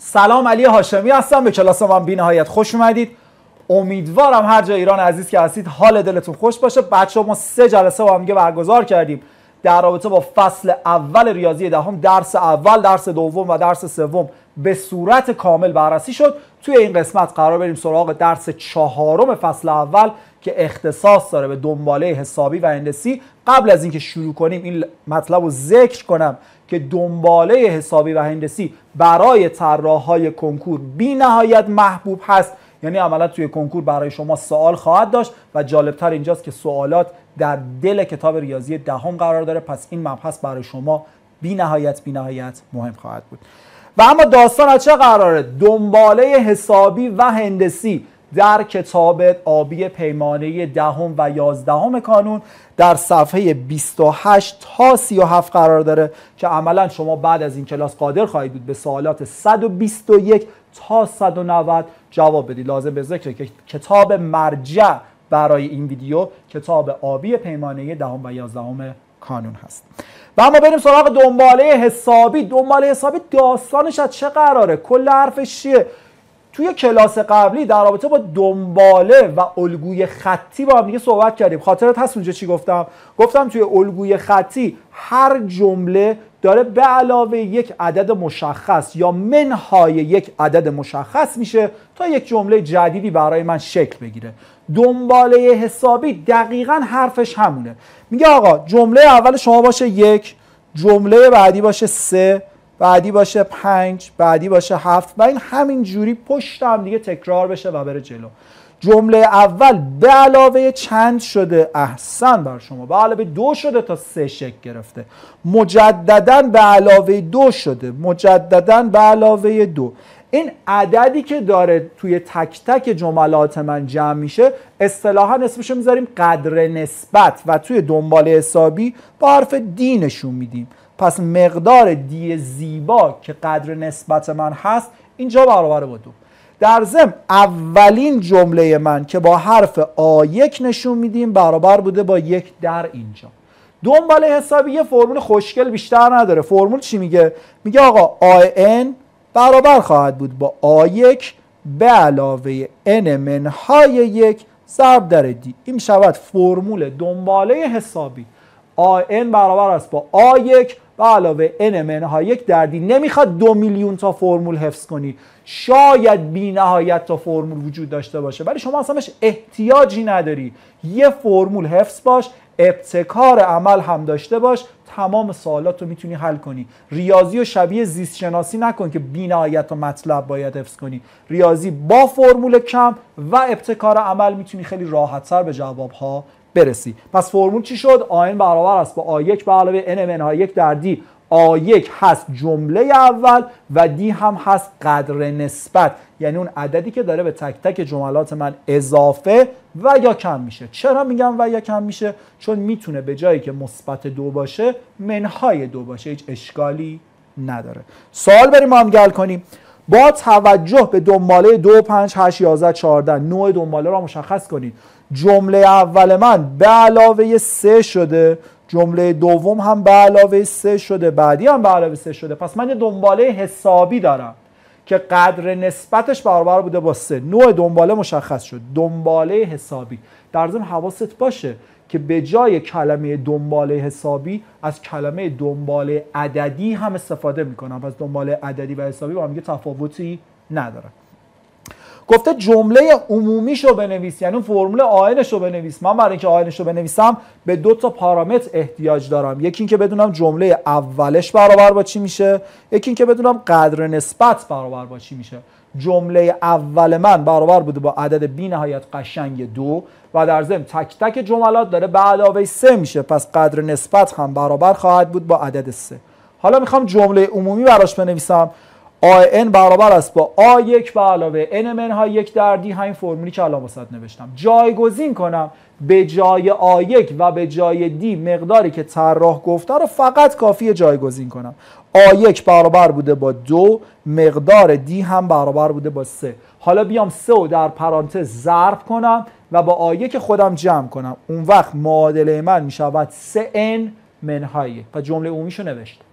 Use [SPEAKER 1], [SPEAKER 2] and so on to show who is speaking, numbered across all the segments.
[SPEAKER 1] سلام علی هاشمی هستم به کلاس من بی نهایت خوش اومدید. امیدوارم هر جای ایران عزیز که هستید حال دلتون خوش باشه. بچه ما سه جلسه با هم برگزار کردیم در رابطه با فصل اول ریاضی دهم درس اول درس دوم و درس سوم به صورت کامل بررسی شد. توی این قسمت قرار بریم سراغ درس چهارم فصل اول که اختصاص داره به دنباله حسابی و هندسی. قبل از اینکه شروع کنیم این مطلب رو ذکر کنم. که دنباله حسابی و هندسی برای طراحهای کنکور بی نهایت محبوب هست. یعنی عملا توی کنکور برای شما سوال خواهد داشت و جالبتر اینجاست که سوالات در دل کتاب ریاضی دهم قرار داره. پس این مبحث برای شما بی نهایت بی نهایت مهم خواهد بود. و اما داستان از چه قراره؟ دنباله حسابی و هندسی. در کتاب آبی پیمانه دهم و یازدهم کانون در صفحه 28 تا 37 قرار داره که عملا شما بعد از این کلاس قادر خواهید بود به سوالات 121 تا 190 جواب بدید. لازم به ذکر که کتاب مرجع برای این ویدیو کتاب آبی پیمانه دهم و یازدهم کانون هست. و اما بریم سراغ دنباله حسابی. دنباله حسابی داستانش از چه قراره؟ کل حرفش چیه؟ توی کلاس قبلی در رابطه با دنباله و الگوی خطی با هم دیگه صحبت کردیم. خاطرت هست اونجا چی گفتم؟ گفتم توی الگوی خطی هر جمله داره به علاوه یک عدد مشخص یا منهای یک عدد مشخص میشه تا یک جمله جدیدی برای من شکل بگیره. دنباله حسابی دقیقا حرفش همونه. میگه آقا جمله اول شما باشه یک جمله بعدی باشه سه بعدی باشه پنج بعدی باشه هفت. و این همین جوری پشت هم دیگه تکرار بشه و بره جلو. جمله اول به علاوه چند شده احسن بر شما؟ به علاوه دو شده تا سه شکل گرفته. مجددا به علاوه دو شده. مجددا به علاوه دو. این عددی که داره توی تک تک جملات من جمع میشه اصطلاحا اسمشو می‌ذاریم قدر نسبت و توی دنبال حسابی با حرف دی نشون میدیم. پس مقدار دی زیبا که قدر نسبت من هست اینجا برابر با دو در ضمن اولین جمله من که با حرف آ یک نشون میدیم برابر بوده با یک در اینجا. دنبال حسابی یه فرمول خوشگل بیشتر نداره. فرمول چی میگه؟ میگه آقا آ برابر خواهد بود با آ یک به علاوه n منهای یک ضرب در دی. این می‌شود فرمول دنباله حسابی. آ برابر است با آ یک به علاوه n منهای یک در دی نمی‌خواد دو میلیون تا فرمول حفظ کنی. شاید بی نهایت تا فرمول وجود داشته باشه. ولی شما اصلا احتیاجی نداری. یه فرمول حفظ باش ابتکار عمل هم داشته باش تمام سوالات رو می‌تونی حل کنی. ریاضی و شبیه زیست شناسی نکن که بی نهایت و مطلب باید حفظ کنی. ریاضی با فرمول کم و ابتکار عمل می‌تونی خیلی راحتتر به جواب ها برسی. پس فرمول چی شد؟ آین برابر است با آ یک به علاوه n منهای یک در دی. آ یک هست جمله اول و دی هم هست قدر نسبت. یعنی اون عددی که داره به تک تک جملات من اضافه و یا کم میشه. چرا میگم و یا کم میشه؟ چون می‌تونه به جایی که مثبت دو باشه منهای دو باشه. هیچ اشکالی نداره. سوال بریم هم گل کنیم. با توجه به دنباله دو پنج هشت یازده چهارده نوع دنباله را مشخص کنید. جمله اول من به علاوه سه شده جمله دوم هم به علاوه سه شده بعدی هم به علاوه سه شده. پس من یه دنباله حسابی دارم که قدر نسبتش برابر بوده با سه. نوع دنباله مشخص شد. دنباله حسابی. در ضمن حواست باشه که به جای کلمه دنباله حسابی از کلمه دنباله عددی هم استفاده می‌کنم. پس دنباله عددی و حسابی با هم تفاوتی ندارن. گفته جمله عمومیش رو بنویس یعنی فرمول آینش رو بنویس. من برای اینکه آینش رو بنویسم به دو تا پارامتر احتیاج دارم. یکی اینکه بدونم جمله اولش برابر با چی میشه یکی اینکه بدونم قدر نسبت برابر با چی میشه. جمله اول من برابر بوده با عدد بی نهایت قشنگ دو و در ضمن تک تک جملات داره به علاوه سه میشه. پس قدر نسبت هم برابر خواهد بود با عدد سه. حالا می‌خوام جمله عمومی براش بنویسم. آن برابر است با آ یک به علاوه n منهای یک در دی. همین فرمولی که الان واسط نوشتم. جایگزین کنم به جای آ یک و به جای دی مقداری که طراح گفته رو فقط کافی جایگزین کنم. آ یک برابر بوده با دو مقدار دی هم برابر بوده با سه. حالا بیام سه و در پرانتز ضرب کنم و با آ یک خودم جمع کنم. اون وقت معادله من شود سه n منهای و جمله عمومیشو نوشتم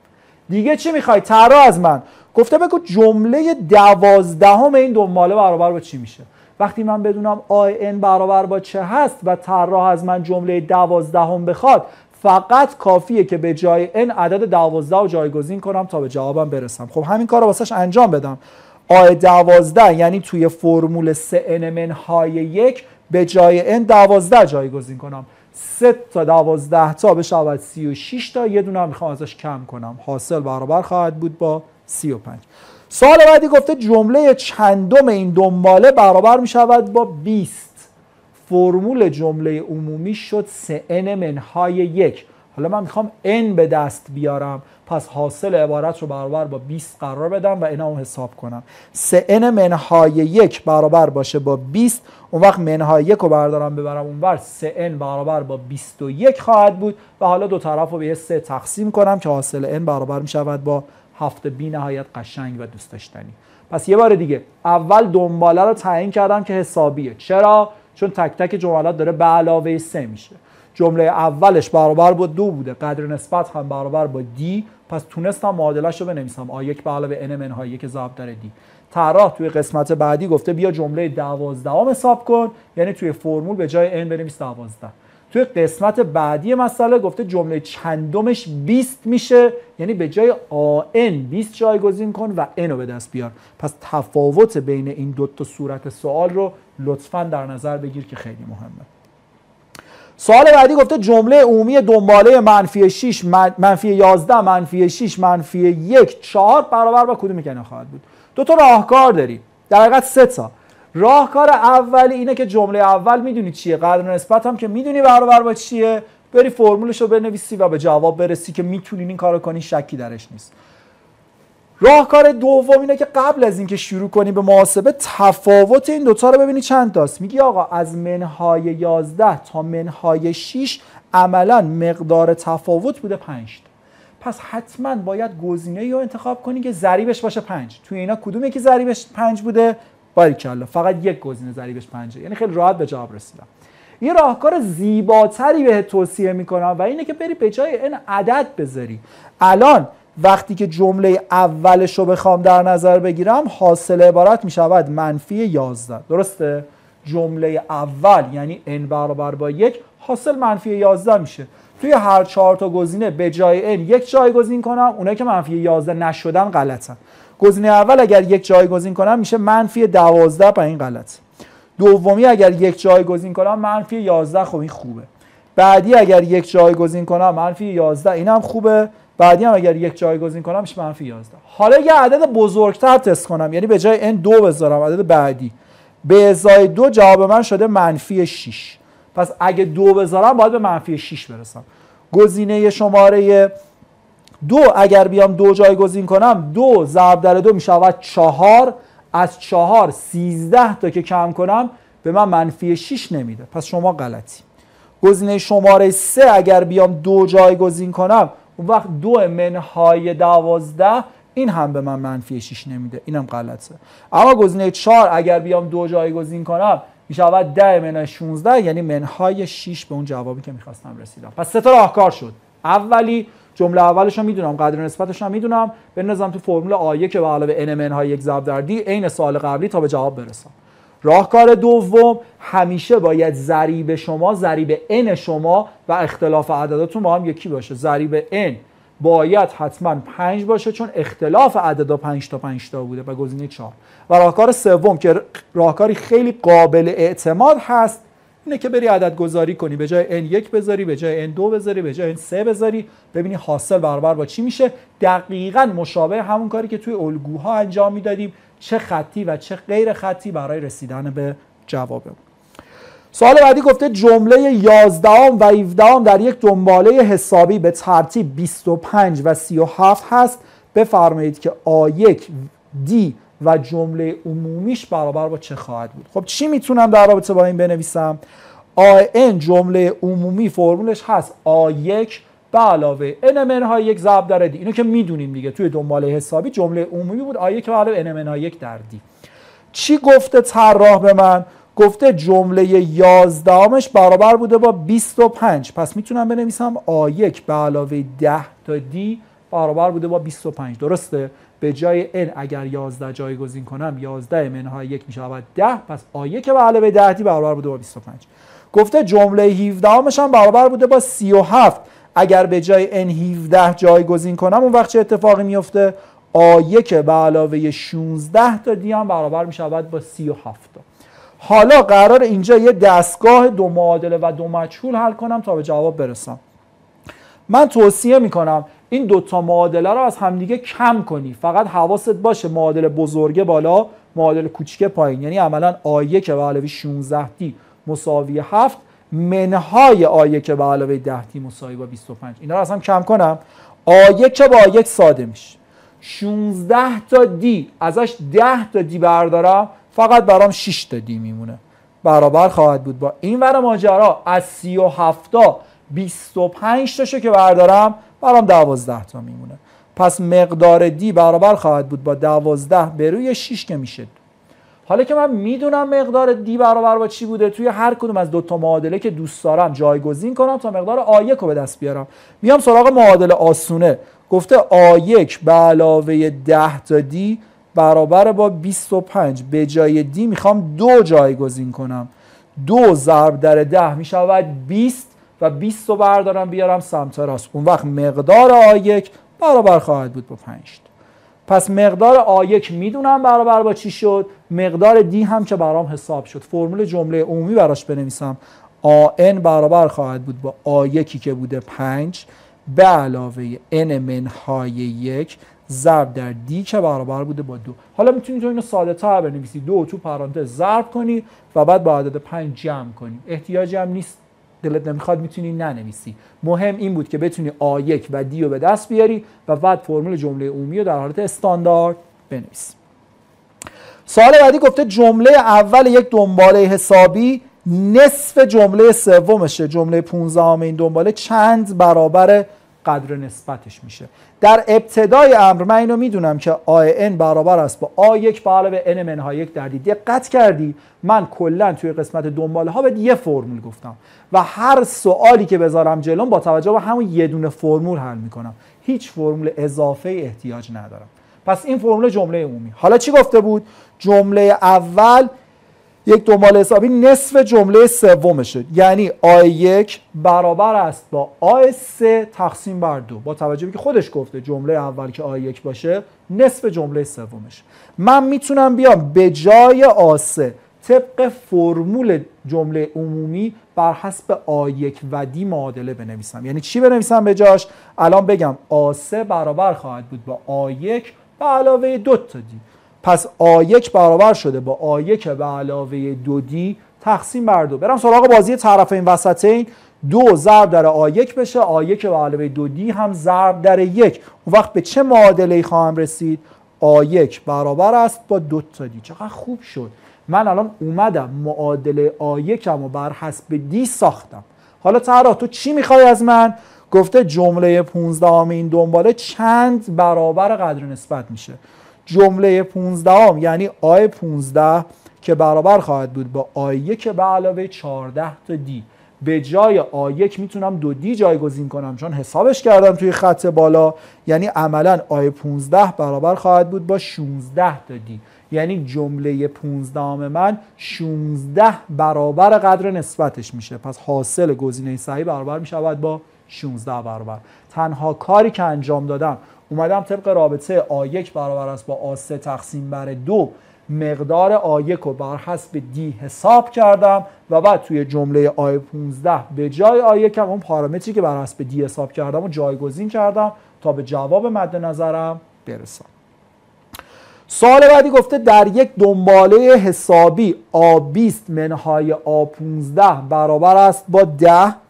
[SPEAKER 1] دیگه چی می‌خوای؟ طراح از من. گفته بگو جمله دوازدهم این دنباله برابر با چی میشه؟ وقتی من بدونم آی ان برابر با چه هست و طراح از من جمله دوازدهم بخواد فقط کافیه که به جای n عدد دوازده رو جایگزین کنم تا به جوابم برسم. خب همین کار رو واسش انجام بدم. آی دوازده یعنی توی فرمول سه n منهای یک به جای n دوازده جایگزین کنم. سه تا دوازده تا بشود سی و شیش تا یه دونه می‌خوام ازش کم کنم. حاصل برابر خواهد بود با سی و پنج سال بعدی گفته جمله چندم این دنباله برابر می‌شود با 20 فرمول جمله عمومی شد n منهای یک. حالا من می‌خوام n به دست بیارم. پس حاصل عبارت رو برابر با 20 قرار بدم و اینا رو حساب کنم. n منهای یک برابر باشه با 20 اون وقت منهای یک رو بردارم ببرم اونور n برابر با 21 خواهد بود. و حالا دو طرف رو به سه تقسیم کنم که حاصل n برابر می‌شود با هفته بی نهایت قشنگ و دوست داشتنی. پس یه بار دیگه اول دنباله رو تعیین کردم که حسابیه. چرا؟ چون تک تک جملات داره به علاوه سه میشه. جمله اولش برابر با دو بوده. قدر نسبت هم برابر با دی. پس تونستم معادلش رو بنویسم. آ یک به علاوه n منهای یک ضرب در دی. طراح توی قسمت بعدی گفته بیا جمله دوازدهم حساب کن. یعنی توی فرمول به جای n بنویس دوازده. توی قسمت بعدی مسئله گفته جمله چندمش 20 میشه. یعنی به جای آن 20 جایگزین کن و n رو به دست بیار. پس تفاوت بین این دو تا صورت سوال رو لطفا در نظر بگیر که خیلی مهمه. سوال بعدی گفته جمله عمومی دنباله منفی 6 منفی 11 منفی 6 منفی 1 4 برابر با کدوم کنه خواهد بود؟ دو تا راهکار داری در حقیقت سه تا. راهکار اولی اینه که جمله اول می‌دونی چیه؟ قدر نسبت هم که می‌دونی برابر با چیه؟ بری فرمولش رو بنویسی و به جواب برسی که می‌تونین این کارو کنی شکی درش نیست. راهکار دوم اینه که قبل از اینکه شروع کنی به محاسبه تفاوت این دوتا رو ببینی چند تاست. میگی آقا از منهای 11 تا منهای 6 عملا مقدار تفاوت بوده 5 پس حتما باید گزینه رو انتخاب کنی که ضریبش باشه 5 توی اینا کدوم یکی ضریبش 5 بوده؟ باریکلا. فقط یک گزینه ضریبش 5 یعنی خیلی راحت به جواب رسیدم. یه راهکار زیباتری به توصیه می‌کنم و اینه که بری به جای این عدد بذاری. الان وقتی که جمله اولش رو بخوام در نظر بگیرم حاصل عبارت می شود منفی 11 درسته؟ جمله اول یعنی n برابر با یک حاصل منفی 11 میشه. توی هر چهار تا گزینه به جای n یک جایگزین کنم. اونایی که منفی 11 نشدن غلطن. گزینه اول اگر یک جایگزین کنم میشه منفی 12 با این غلط. دومی اگر یک جایگزین کنم منفی 11 خب این خوبه. بعدی اگر یک جایگزین کنم منفی 11 اینم خوبه. بعدی هم اگر یک جایگزین کنم میشه منفی 11 حالا یه عدد بزرگتر تست کنم یعنی به جای n دو بذارم عدد بعدی. به ازای دو جواب من شده منفی 6 پس اگه دو بذارم باید به منفی 6 برسم. گزینه شماره دو اگر بیام دو جایگزین کنم دو ضرب در دو می‌شود چهار. از چهار سیزده تا که کم کنم به من منفی 6 نمیده. پس شما غلطی. گزینه شماره سه اگر بیام دو جایگزین کنم اون وقت دو منهای دوازده این هم به من منفی 6 نمیده. اینم غلطه. اما گزینه 4 اگر بیام دو جایگزین کنم می‌شود 10 منهای 16 یعنی منهای 6 به اون جوابی که می‌خواستم رسیدم. پس سه تا راهکار شد. اولی جمله اولش رو می‌دونم قدر نسبتش رو می‌دونم. بنظرم تو فرمول آیه که به علاوه n منهای یک ضرب در دی عین سوال قبلی تا به جواب برسم. راهکار دوم همیشه باید ضریب شما ضریب n شما و اختلاف عدداتون با هم یکی باشه. ضریب n باید حتما 5 باشه چون اختلاف عددا 5 تا 5 تا بوده و گزینه 4 و راهکار سوم که راهکاری خیلی قابل اعتماد هست اینه که بری عدد گذاری کنی به جای n یک بذاری به جای n دو بذاری به جای n سه بذاری ببینی حاصل برابر با چی میشه. دقیقا مشابه همون کاری که توی الگوها انجام می‌دادیم چه خطی و چه غیر خطی برای رسیدن به جوابمون. سوال بعدی گفته جمله 11 و 17 در یک دنباله حسابی به ترتیب 25 و 37 هست. بفرمایید که A1 D و جمله عمومیش برابر با چه خواهد بود. خب چی می‌تونم در رابطه با این بنویسم؟ AN جمله عمومی فرمولش هست. A1 به علاوه n منهای یک ضرب در دی. اینو که می‌دونیم دیگه توی دنباله حسابی جمله عمومی بود. آ1 به علاوه n منهای یک در دی. چی گفته طراح به من؟ گفته جمله 11 برابر بوده با 25 پس می‌تونم بنویسم آ1 به علاوه 10 تا دی برابر بوده با 25 درسته؟ به جای n اگر 11 جایگزین کنم 11 منهای یک میشه 10 پس آیه که به علاوه 10 دی برابر بوده با 25 گفته جمله 17 همش هم برابر بوده با 37 اگر به جای n 17 جایگزین کنم اون وقت چه اتفاقی میفته؟ آیه که به علاوه 16 تا دی هم برابر میشه با 37 تا حالا قرار اینجا یه دستگاه دو معادله و دو مجهول حل کنم تا به جواب برسم. من توصیه می‌کنم این دوتا معادله رو از همدیگه کم کنی. فقط حواست باشه معادله بزرگه بالا معادله کوچیک پایین. یعنی عملا آیه که به علاوه 16 دی مساوی 7 منهای آیه که به علاوه 10 دی مساوی با 25 اینا رو از هم کم کنم. آیه که با یک ساده میشه. 16 تا دی ازش 10 تا دی بردارم فقط برام 6 تا دی میمونه. برابر خواهد بود. با این ماجرا از 37 تا 25 تاشو که بردارم برام 12 تا میمونه. پس مقدار دی برابر خواهد بود با 12 به روی 6 که میشه. حالا که من می‌دونم مقدار دی برابر با چی بوده توی هر کدوم از دو تا معادله که دوست دارم جایگزین کنم تا مقدار آیک رو به دست بیارم. میام سراغ معادله آسونه. گفته آیک به علاوه 10 تا دی برابر با 25 به جای دی می‌خوام دو جایگزین کنم. دو ضرب در ده می‌شود 20 و 20 رو بردارم بیارم سمت راست. اون وقت مقدار آیک برابر خواهد بود با 5 پس مقدار آیک می‌دونم برابر با چی شد. مقدار دی هم که برام حساب شد. فرمول جمله عمومی براش بنویسم. آن برابر خواهد بود با آیکی که بوده 5 به علاوه n منهای یک ضرب در دی که برابر بوده با دو. حالا می‌تونید تو اینو ساده تر بنویسی. دو تو پرانتز ضرب کنی و بعد با عدد 5 جمع کنی. احتیاجی هم نیست. دلت نمی‌خواد می‌تونی ننویسی. مهم این بود که بتونی آ یک و دی رو به دست بیاری و بعد فرمول جمله عمومی رو در حالت استاندارد بنویس. سوال بعدی گفته جمله اول یک دنباله حسابی نصف جمله سومشه. جمله 15 این دنباله چند برابر قدر نسبتش میشه. در ابتدای امر من اینو می‌دونم که آی ان برابر است با آ یک به علاوه n منها یک در دقت کردی؟ من کلا توی قسمت دنباله ها به یه فرمول گفتم و هر سوالی که بذارم جلوم با توجه به همون یه دونه فرمول حل می‌کنم. هیچ فرمول اضافه احتیاج ندارم. پس این فرمول جمله عمومی. حالا چی گفته بود؟ جمله اول یک دنبال حسابی نصف جمله سومشه. یعنی آی یک برابر است با آی سه تقسیم بر دو. با توجه که خودش گفته جمله اول که آی یک باشه نصف جمله سومش. من می‌تونم بیام به جای آسه طبق فرمول جمله عمومی بر حسب آ یک و دی معادله بنویسم. یعنی چی بنویسم به جاش؟ الان بگم آسه برابر خواهد بود با آ یک به علاوه دو تا دی. پس آ یک برابر شده با آ یک به علاوه دو دی تقسیم بر دو. برم سراغ بازی طرفین وسطین دو ضرب در آ یک بشه آ یک به علاوه دو دی هم ضرب در یک. اون وقت به چه معادله خواهم رسید؟ آ یک برابر است با دو تا دی. چقدر خوب شد. من الان اومدم معادله آ یکم و بر حسب دی ساختم. حالا ترا تو چی می‌خوای از من؟ گفته جمله 15 این دنباله چند برابر قدر نسبت میشه. جمله 15 یعنی آی 15 که برابر خواهد بود با آی یک به علاوه 14 تا دی. به جای آ یک می‌تونم دو دی جایگزین کنم چون حسابش کردم توی خط بالا. یعنی عملا آی 15 برابر خواهد بود با 16 تا دی. یعنی جمله 15 من 16 برابر قدر نسبتش میشه. پس حاصل گزینه صحیح برابر می‌شود با 16 برابر. تنها کاری که انجام دادم اومدم طبق رابطه آ1 برابر است با آ3 تقسیم بر دو مقدار آ1 رو بر حسب دی حساب کردم و بعد توی جمله آ15 به جای آ1 اون پارامتری که بر حسب دی حساب کردم و جایگزین کردم تا به جواب مد نظرم برسم. سوال بعدی گفته در یک دنباله حسابی آ20 منهای آ15 برابر است با 10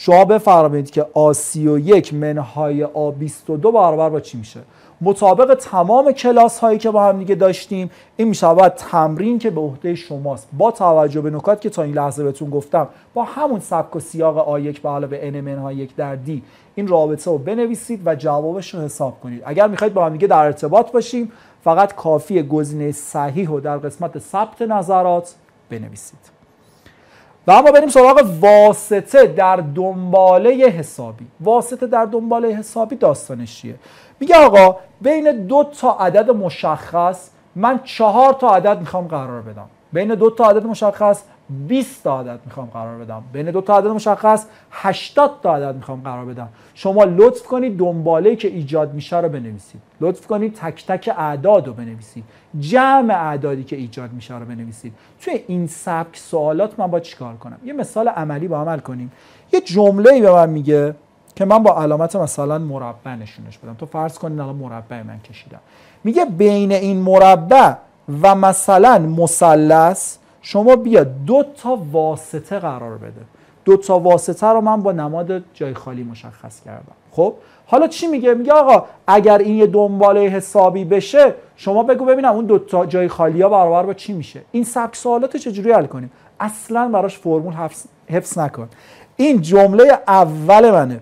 [SPEAKER 1] شما بفرمایید که آ31 منهای آ22 برابر با چی میشه؟ مطابق تمام کلاس هایی که با هم دیگه داشتیم این می‌شود تمرین که به عهده شماست. با توجه به نکات که تا این لحظه بهتون گفتم با همون سبک و سیاق آ1 به علاوه n منهای یک در دی این رابطه رو بنویسید و جوابش رو حساب کنید. اگر می‌خواید با هم دیگه در ارتباط باشیم فقط کافی گزینه صحیح رو در قسمت ثبت نظرات بنویسید. و اما بریم سراغ واسطه در دنباله حسابی. واسطه در دنباله حسابی داستانش چیه؟ میگه آقا بین دو تا عدد مشخص من چهار تا عدد می‌خوام قرار بدم. بین دو تا عدد مشخص 20 تا عدد می‌خوام قرار بدم. بین دو تا عدد مشخص 80 تا عدد می‌خوام قرار بدم. شما لطف کنید دنباله که ایجاد میشه رو بنویسید. لطف کنید تک تک اعداد رو بنویسید. جمع اعدادی که ایجاد میشه رو بنویسید. توی این سبک سوالات من با چیکار کنم؟ یه مثال عملی با عمل کنیم. یه جمله به من میگه که من با علامت مثلا مربع نشونش بدم. تو فرض کنید الان مربع من کشیدم. میگه بین این مربع و مثلا مثلث شما بیا دو تا واسطه قرار بده. دو تا واسطه رو من با نماد جای خالی مشخص کردم. خب؟ حالا چی میگه؟ میگه آقا اگر این یه دنباله حسابی بشه شما بگو ببینم اون دو تا جای خالی ها برابر با چی میشه. این سبک سوالات چجوری حل کنیم؟ اصلا براش فرمول حفظ, حفظ نکن. این جمله اول منه.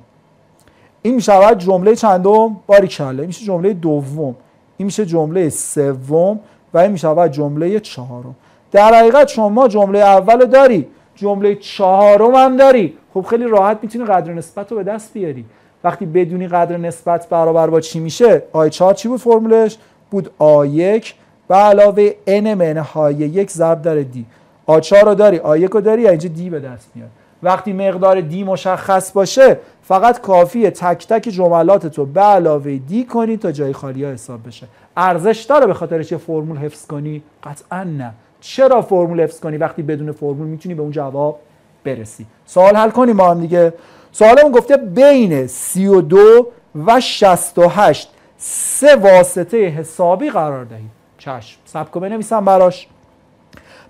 [SPEAKER 1] این میشه جمله چندم؟ باری کله میشه جمله دوم. این میشه جمله سوم و این میشه جمله چهارم. در حقیقت شما جمله اول داری جمله چهارم هم داری. خب خیلی راحت می‌تونی قدر نسبت رو به دست بیاری. وقتی بدونی قدر نسبت برابر با چی میشه آی 4 چی بود فرمولش؟ بود آ1 به علاوه n من های یک ضرب در دی. آ 4 رو داری آ1 رو داری اینجا دی به دست میاد. وقتی مقدار دی مشخص باشه فقط کافیه تک تک جملات تو به علاوه دی کنی تا جای خالی ها حساب بشه. ارزش داره به خاطرش یه فرمول حفظ کنی؟ قطعا نه. چرا فرمول حفظ کنی وقتی بدون فرمول می‌تونی به اون جواب برسی؟ سوال حل کنیم با هم دیگه. سوالمون گفته بین 32 و 68 سه واسطه حسابی قرار دهید. چشم. سبکو بنویسم براش.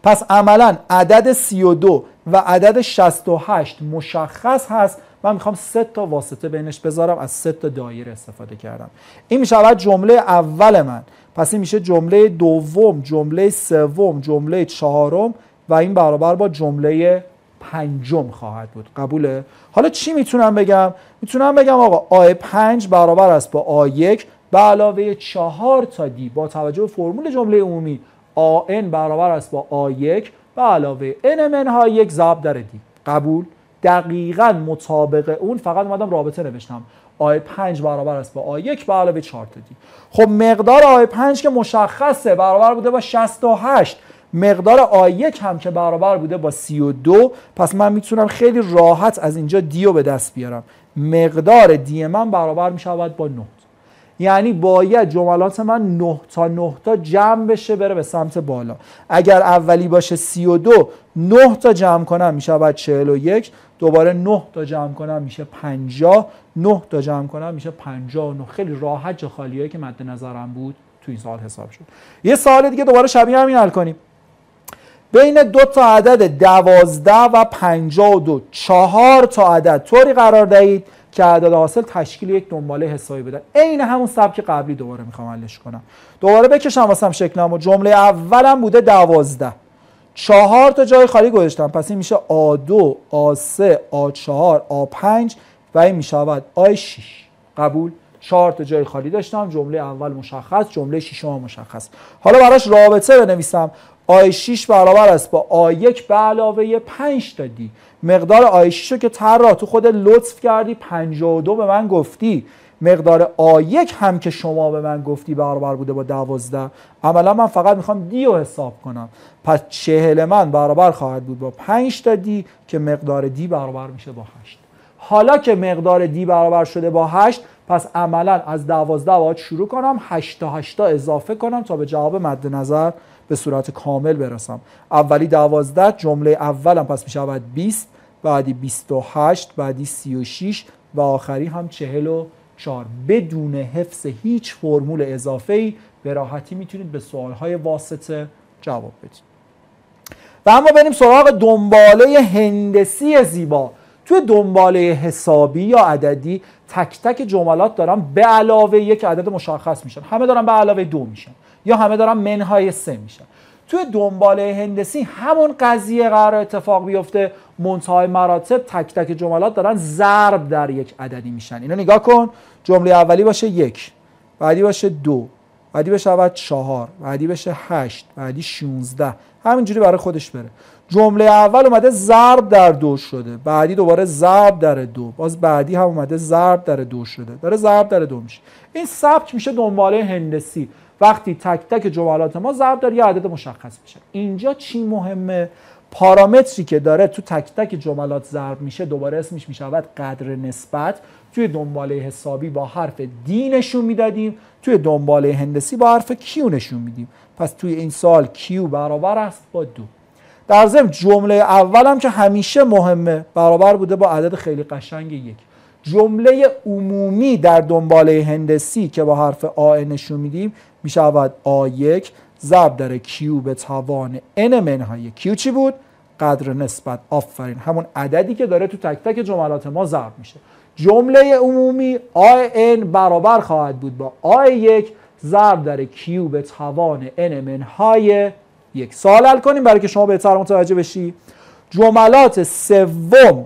[SPEAKER 1] پس عملا عدد 32 و عدد 68 مشخص هست. من می‌خوام سه تا واسطه بینش بذارم از سه تا دایره استفاده کردم. این میشه جمله اول من. پس این میشه جمله دوم جمله سوم جمله چهارم و این برابر با جمله پنجم خواهد بود. قبوله؟ حالا چی می‌تونم بگم؟ می‌تونم بگم آقا آ 5 برابر است با آ 1 به علاوه چهار تا دی. با توجه به فرمول جمله عمومی آ n برابر است با آ 1 به علاوه n من ها یک ضرب در دی. قبول؟ دقیقا مطابق اون فقط اومدم رابطه نوشتم. آی 5 برابر است با آی 1 به علاوه 4 تا d. خب مقدار آی 5 که مشخصه برابر بوده با 68 مقدار آی 1 هم که برابر بوده با 32 پس من می‌تونم خیلی راحت از اینجا d رو به دست بیارم. مقدار d من برابر می‌شود با 9 یعنی باید جملات من 9 تا 9 تا جمع بشه بره به سمت بالا. اگر اولی باشه 32 9 تا جمع کنم میشه بعد 41 دوباره 9 تا جمع کنم میشه 50 9 تا جمع کنم میشه 59 خیلی راحت جا خالیه که مد نظرم بود تو این سال حساب شد. یه سال دیگه دوباره شبیه همین حل کنیم. بین دو تا عدد 12 و 52 چهار تا عدد طوری قرار دهید که اعداد حاصل تشکیل یک دنباله حسابی بدن عین همون سبک قبلی دوباره می‌خوام حلش کنم. دوباره بکشم واسم شکلمو جمله اولم بوده 12 چهار تا جای خالی گذاشتم. پس این میشه آ2 آ3 آ4 آ5 و این می‌شود آ6 قبول؟ چهار تا جای خالی داشتم. جمله اول مشخص جمله ششم مشخص. حالا براش رابطه بنویسم. آی 6 برابر است با آی 1 به علاوه 5 تا دی. مقدار آی 6 رو که طراح تو خود لطف کردی 52 به من گفتی. مقدار آ 1 هم که شما به من گفتی برابر بوده با 12 عملا من فقط می‌خوام دی رو حساب کنم. پس چهل من برابر خواهد بود با 5 تا دی که مقدار دی برابر میشه با 8 حالا که مقدار دی برابر شده با 8 پس عملا از 12 باید شروع کنم 8 تا 8 تا اضافه کنم تا به جواب مد نظر به صورت کامل برسم. اولی 12 جمله اولم پس میشه بعد 20 بعدی 28 بعدی 36 و آخری هم 44 بدون حفظ هیچ فرمول اضافه ای به راحتی می‌تونید به سوالهای واسطه جواب بدید. و اما بریم سراغ دنباله هندسی زیبا. توی دنباله حسابی یا عددی تک تک جملات دارم به علاوه یک عدد مشخص میشن. همه دارم به علاوه دو میشن یا همه دارم منهای سه میشن. توی دنباله هندسی همون قضیه قرار اتفاق بیفته. منتهای مراتب تک تک جملات دارن ضرب در یک عددی میشن. اینو نگاه کن. جمله اولی باشه یک بعدی باشه دو بعدی بشه اول چهار بعدی بشه هشت بعدی 16 همینجوری برای خودش بره. جمله اول اومده ضرب در دو شده. بعدی دوباره ضرب در دو. باز بعدی هم اومده ضرب در دو شده. داره ضرب در دو میشه. این سبک میشه دنباله هندسی. وقتی تک تک جملات ما ضرب در یه عدد مشخص میشه. اینجا چی مهمه؟ پارامتری که داره تو تک تک جملات ضرب میشه دوباره اسمش می‌شود قدر نسبت. توی دنباله حسابی با حرف d نشون می‌دادیم. توی دنباله هندسی با حرف q نشون میدیم. پس توی این سؤال q برابر است با دو. در ضمن جمله اولم که همیشه مهمه برابر بوده با عدد خیلی قشنگ یک. جمله عمومی در دنباله هندسی که با حرف آ نشون میدیم می‌شود آ یک ضرب در q به توان n منهای 1 q چی بود؟ قدر نسبت آفرین. همون عددی که داره تو تک تک جملات ما ضرب میشه. جمله عمومی n برابر خواهد بود با آ یک ضرب در کیو به توان n منهای یک. سوال حل کنیم برای که شما بهتر متوجه بشی. جملات سوم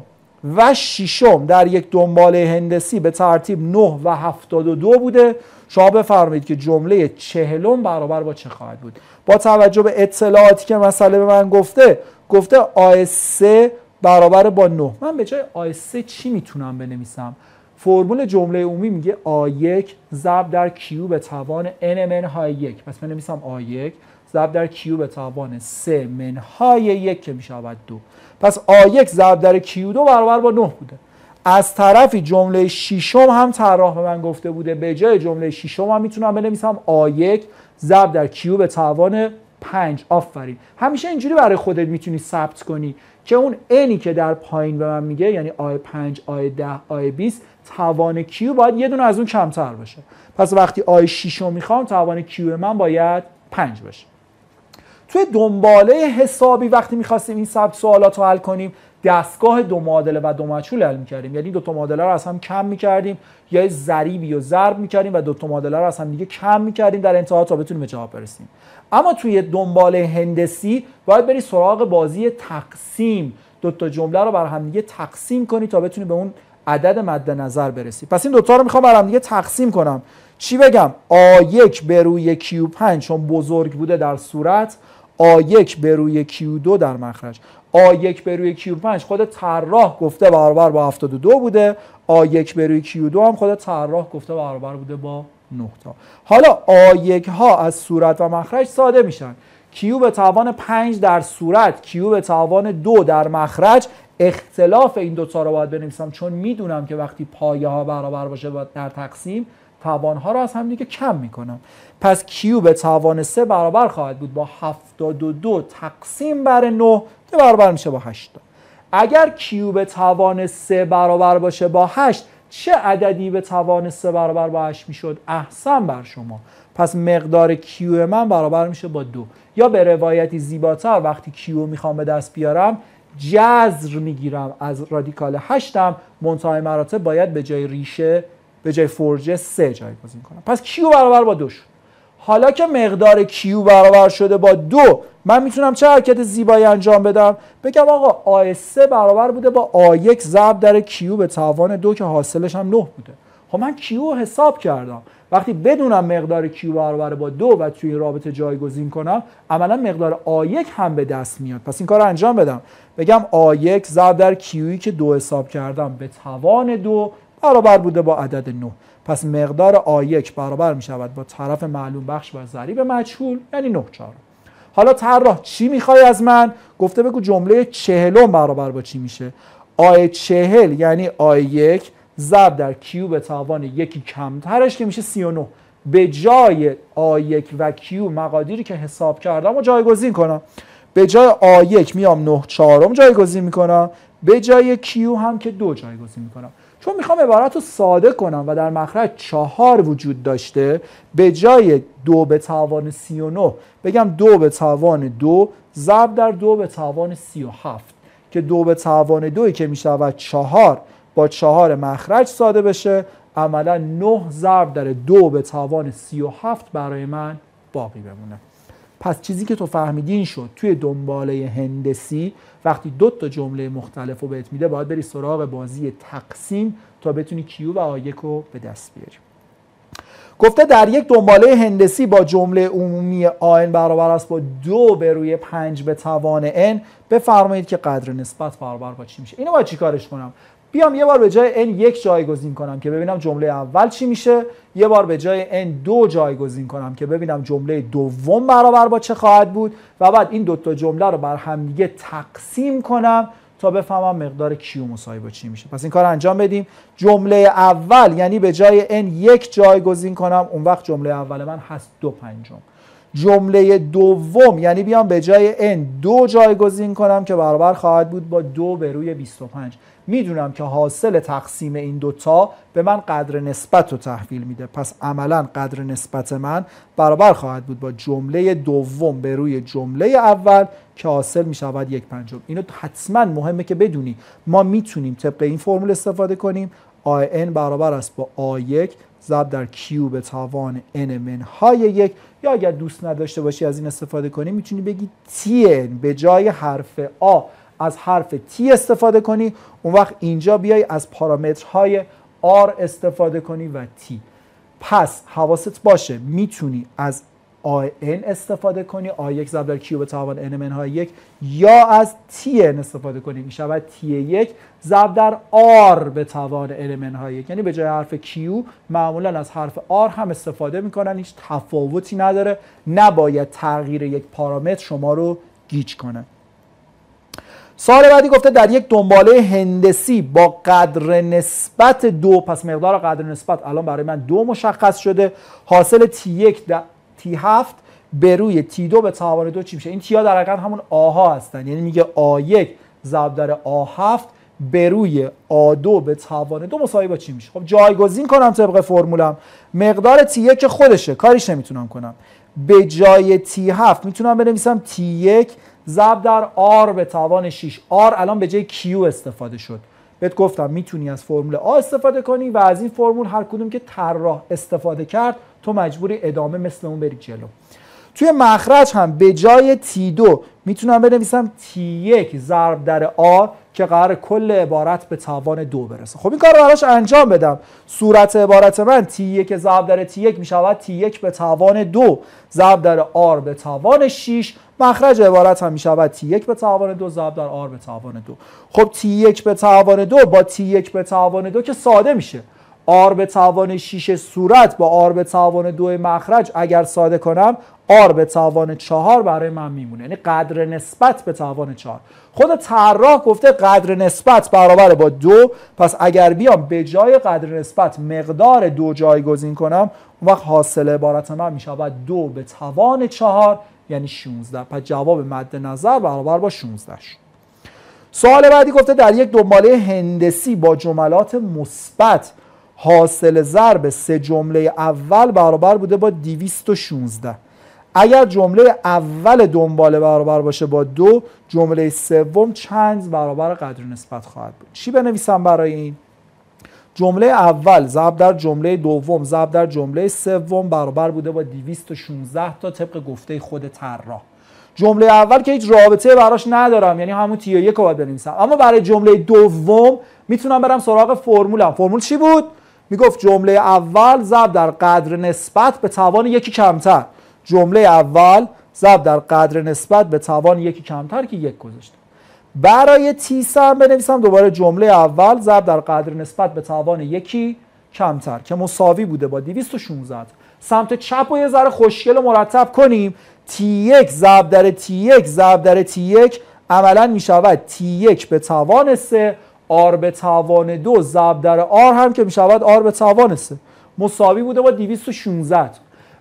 [SPEAKER 1] و ششم در یک دنباله هندسی به ترتیب 9 و 72 بوده. شما بفرمایید که جمله چهلم برابر با چه خواهد بود؟ با توجه به اطلاعاتی که مسئله به من گفته گفته آی 3 برابر با 9 من به جای آی 3 چی می‌تونم بنویسم؟ فرمول جمله عمومی میگه آ1 ضرب در q به توان n منهای 1 پس من می‌نویسم آ1 ضرب در q به توان 3 منهای 1 که میشه 2 پس آ1 ضرب در q 2 برابر با 9 بوده. از طرفی جمله ششم هم طراح به من گفته بوده. به جای جمله ششم هم می‌تونم بنویسم. آ1 ضرب در q به توان 5 آفرین. همیشه اینجوری برای خودت می‌تونی ثبت کنی که اون n ی که در پایین به من میگه یعنی آی 5 آی 10 آی 20 توان q باید یه دونه از اون کمتر باشه. پس وقتی آی 6 رو می‌خوام توان q من باید 5 باشه. توی دنباله حسابی وقتی می‌خواستیم این سبک سوالات رو حل کنیم دستگاه دو معادله و دو مجهول حل می‌کردیم. یعنی دو تا معادله رو از هم کم می‌کردیم یا ضریبی و ضرب می‌کردیم و دو تا معادله رو از هم دیگه کم می‌کردیم. در انتها تا بتونیم به جواب برسیم. اما توی دنباله هندسی باید بری سراغ بازی تقسیم. دو تا جمله رو بر هم دیگه تقسیم کنی تا بتونی به اون عدد مد نظر برسی. پس این دوتا رو می‌خوام هم دیگه تقسیم کنم. چی بگم؟ آ1 به روی q 5 چون بزرگ بوده در صورت. آ1 به روی q 2 در مخرج. آ1 به روی q 5 خود طراح گفته برابر با 72 بوده. آ1 به روی q 2 هم خود طراح گفته برابر بوده با 9 تا. حالا آ1 ها از صورت و مخرج ساده میشن. q به توان 5 در صورت q به توان 2 در مخرج. اختلاف این دوتا رو باید بنویسم چون می‌دونم که وقتی پایه ها برابر باشه در تقسیم توان ها رو از هم دیگه کم می‌کنم. پس q به توان 3 برابر خواهد بود با 72 تقسیم بر 9 که برابر میشه با 8 اگر q به توان 3 برابر باشه با 8 چه عددی به توان 3 برابر با 8 می‌شد؟ احسن بر شما. پس مقدار q من برابر میشه با دو. یا به روایتی زیباتر وقتی q می‌خوام به دست بیارم جذر می‌گیرم. از رادیکال 8 م منتهای مراتب باید به جای ریشه به جای فرجه 3 جایگزین کنم. پس q برابر با دو شد؟ حالا که مقدار q برابر شده با دو من می‌تونم چه حرکت زیبایی انجام بدم؟ بگم آقا آ 3 برابر بوده با آ 1 ضرب در q به توان دو که حاصلش هم 9 بوده. خب من کیو حساب کردم. وقتی بدونم مقدار کیو برابر با دو و توی رابطه جایگزین کنم عملا مقدار آ 1 هم به دست میاد. پس این کار رو انجام بدم. بگم آ 1 ضرب در کیویی که دو حساب کردم به توان دو برابر بوده با عدد 9 پس مقدار آ1 برابر می شود با طرف معلوم بخش و ضریب مجهول یعنی 9 چهارم. حالا طراح چی می‌خوای از من؟ گفته بگو جمله چهلم برابر با چی میشه؟ آی چهل یعنی آی یک ضرب در q به توان یکی کمترش که میشه 39 به جای آ1 و q مقادیری که حساب کردم و جایگزین کنم. به جای آ1 میام 9 چهارم جایگزین می‌کنم. به جای q هم که دو جایگزین می‌کنم. چون می‌خوام عبارت رو ساده کنم و در مخرج چهار وجود داشته به جای دو به توان سی و نه بگم دو به توان دو ضرب در دو به توان سی و هفت که دو به توان دوی که می‌شود چهار با چهار مخرج ساده بشه. عملا نه ضرب در دو به توان سی و هفت برای من باقی بمونه. پس چیزی که تو فهمیدی این شد. توی دنباله هندسی وقتی دو تا جمله مختلف رو بهت میده باید بری سراغ بازی تقسیم تا بتونی کیو و آیک رو به دست بیاری. گفته در یک دنباله هندسی با جمله عمومی آن برابر است با دو به روی پنج به توان n بفرمایید که قدر نسبت برابر با چی میشه. اینو باید چیکارش کنم؟ بیام یه بار به جای n یک جایگزین کنم که ببینم جمله اول چی میشه. یه بار به جای n دو جایگزین کنم که ببینم جمله دوم برابر با چه خواهد بود و بعد این دوتا جمله رو بر همدیگه تقسیم کنم تا بفهمم مقدار Q مساوی با چی میشه. پس این کار انجام بدیم. جمله اول یعنی به جای n یک جایگزین کنم. اون وقت جمله اول من هست دو پنجم. جمله دوم یعنی بیام به جای n دو جایگزین کنم که برابر خواهد بود با دو به روی 25 می‌دونم که حاصل تقسیم این دوتا به من قدر نسبت رو تحویل میده. پس عملا قدر نسبت من برابر خواهد بود با جمله دوم به روی جمله اول که حاصل می‌شود یک پنجم. اینو حتما مهمه که بدونی. ما می‌تونیم طبق این فرمول استفاده کنیم. آن برابر است با آ1 ضرب در Q به توان n منهای یک. یا اگر دوست نداشته باشی از این استفاده کنی می‌تونی بگی TN به جای حرف آ از حرف T استفاده کنی اون وقت اینجا بیای از پارامترهای R استفاده کنی و T. پس حواست باشه می‌تونی از n استفاده کنی A1 ضرب در Q به توان n منهای یک یا از TN استفاده کنی. می شود T1 ضرب در R به توان n منهای یک. یعنی به جای حرف Q معمولا از حرف R هم استفاده می‌کنن هیچ تفاوتی نداره. نباید تغییر یک پارامتر شما رو گیج کنه. سال بعدی گفته در یک دنباله هندسی با قدر نسبت دو پس مقدار قدر نسبت الان برای من دو مشخص شده. حاصل T1 T7 به روی T2 به توان دو چی میشه؟ این تیا در حقیقت همون آها هستن. یعنی میگه A1 ضرب در A7 به روی A2 به توان دو مساوی با چی میشه؟ خب جایگزین کنم طبق فرمولم. مقدار T1 خودشه. کاریش نمی‌تونم کنم. به جای T7 می‌تونم بنویسم T1 ضرب در R به توان 6 R الان به جای Q استفاده شد. بهت گفتم می‌تونی از فرمول A استفاده کنی و از این فرمول هر کدوم که طراح استفاده کرد تو مجبوری ادامه مثل اون بری جلو. توی مخرج هم به جای T2 می‌تونم بنویسم T1 ضرب در A که قرار کل عبارت به توان دو برسه. خب این کار رو براش انجام بدم. صورت عبارت من T1 ضرب در T1 می‌شود. T1 به توان دو ضرب در R به توان 6 مخرج عبارت هم می‌شود. T1 به توان دو ضرب در R به توان دو. خب T1 به توان دو با T1 به توان دو که ساده میشه. R به توان 6 صورت با R به توان دو مخرج اگر ساده کنم R به توان 4 برای من میمونه. یعنی قدر نسبت به توان 4 خود طراح گفته قدر نسبت برابر با دو. پس اگر بیام به جای قدر نسبت مقدار دو جایگزین کنم اون وقت حاصل عبارت من می‌شود دو به توان 4 یعنی 16 پس جواب مد نظر برابر با 16 سوال بعدی گفته در یک دنباله هندسی با جملات مثبت حاصل ضرب سه جمله اول برابر بوده با 216 اگر جمله اول دنباله برابر باشه با دو جمله سوم چند برابر قدر نسبت خواهد بود؟ چی بنویسم برای این؟ جمله اول ضرب در جمله دوم ضرب در جمله سوم برابر بوده با 216 تا طبق گفته خود طراح. جمله اول که هیچ رابطه براش ندارم یعنی همون تی یک رو باید بنویسم. اما برای جمله دوم می‌تونم برم سراغ فرمولم. فرمول چی بود؟ می‌گفت جمله اول ضرب در قدر نسبت به توان یکی کمتر. جمله اول ضرب در قدر نسبت به توان یکی کمتر که یک گذاشته برای تی هم بنویسم دوباره جمله اول ضرب در قدر نسبت به توان یکی کمتر که مساوی بوده با 216 سمت چپ رو یه ذره خوشگل و مرتب کنیم. T1 ضرب در T1 ضرب در T1 عملا می شود T1 به توان 3 R به توان 2 ضرب در R هم که می شود R به توان 3 مساوی بوده با 216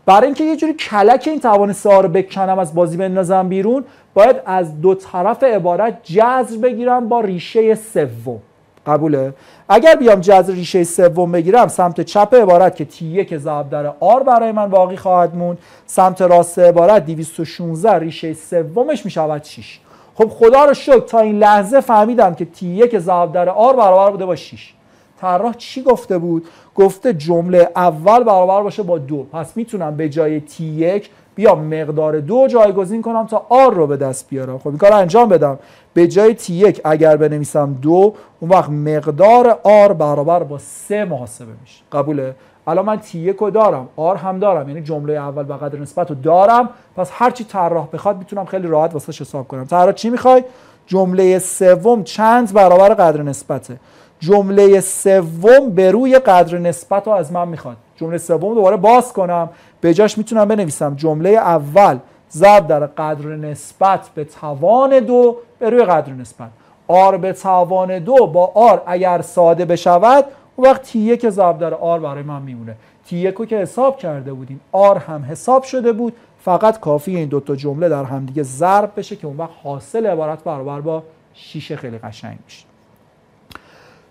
[SPEAKER 1] برای اینکه یه جوری کلک این توان 3 رو بکنم از بازی بندازم بیرون باید از دو طرف عبارت جذر بگیرم با ریشه سوم. قبوله؟ اگر بیام جذر ریشه سوم بگیرم سمت چپ عبارت که تی که ضرب در آر برای من باقی خواهد موند سمت راست عبارت 216 ریشه سومش می شود 6 خب خدا رو شکر تا این لحظه فهمیدم که تی که ضرب در آر برابر بوده با 6 طراح چی گفته بود؟ گفته جمله اول برابر باشه با دو. پس می‌تونم به جای تی یک بیام مقدار دو جایگزین کنم تا آر رو به دست بیارم. خب این کار انجام بدم. به جای تی یک اگر بنویسم دو اون وقت مقدار آر برابر با سه محاسبه میشه. قبوله. الان من تی یک رو دارم آر هم دارم. یعنی جمله اول و قدر نسبت رو دارم. پس هر چی طراح بخواد می‌تونم خیلی راحت واسه حساب کنم. طراح چی می‌خوای؟ جمله سوم چند برابر قدر نسبته؟ جمله سوم به روی قدر نسبت رو از من می‌خواد جمله سوم دوباره باز کنم. به جاش می‌تونم بنویسم. جمله اول ضرب در قدر نسبت به توان دو به روی قدر نسبت. آر به توان دو با آر اگر ساده بشود اون وقت تی یک ضرب در آر برای من میمونه. تی رو که حساب کرده بودیم آر هم حساب شده بود. فقط کافی این دوتا جمله در همدیگه ضرب بشه که اون وقت حاصل عبارت برابر با شیشه خیلی قشنگ میشه.